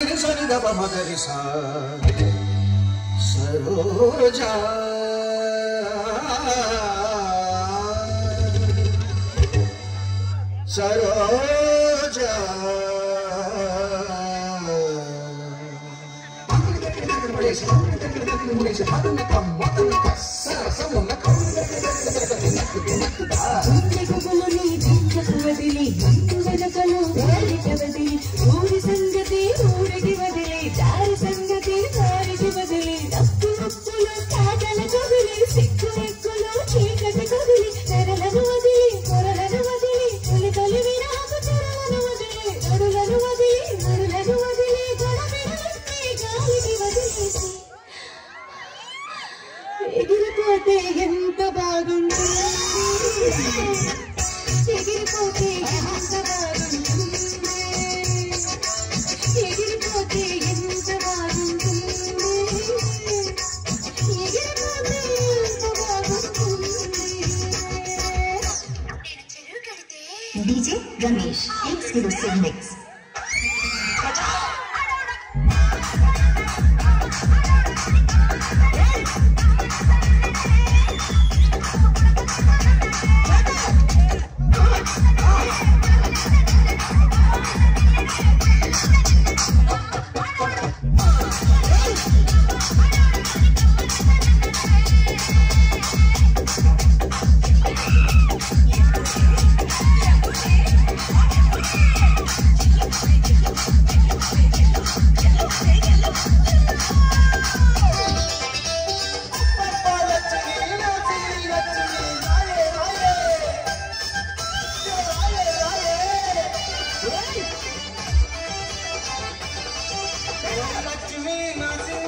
సరి గమ మగరి సరోజా సరోజా వదిలి వెనకలు వదిలి ఊరి The City Mix. me, my team.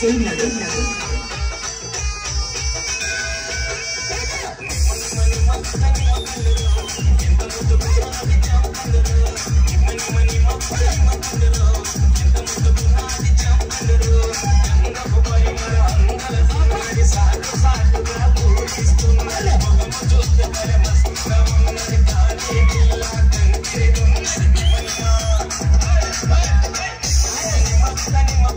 ぜひぜひぜひ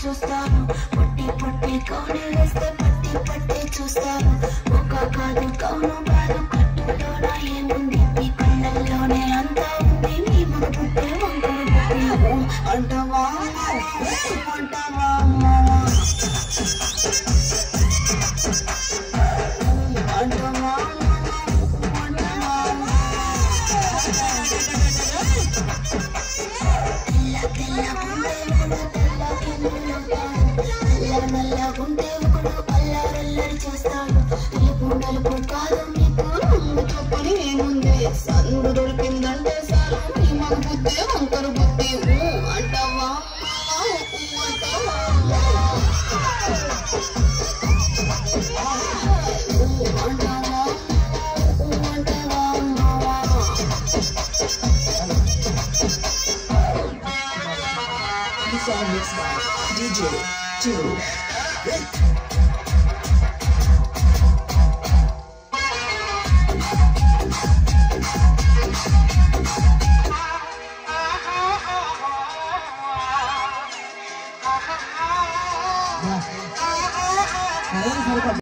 చూస్తాను పొట్టి పొట్టి కౌని వేస్తే పట్టి పట్టి చూస్తాను ఒక కాదు కౌను కాదు కట్టులోన ఏముంది మీ కళ్ళల్లోనే అంతా ఉంది మీ మగ పుట్టే వంకరు పుట్టి ఊ అంటావా ఊ అంటావా ఏముంది సందు దొరికిందంటే సారు నీ మగ బుద్ధి వంకరు బుద్ధి. ఊ అంటావా? మావా, ఊ అంటావా?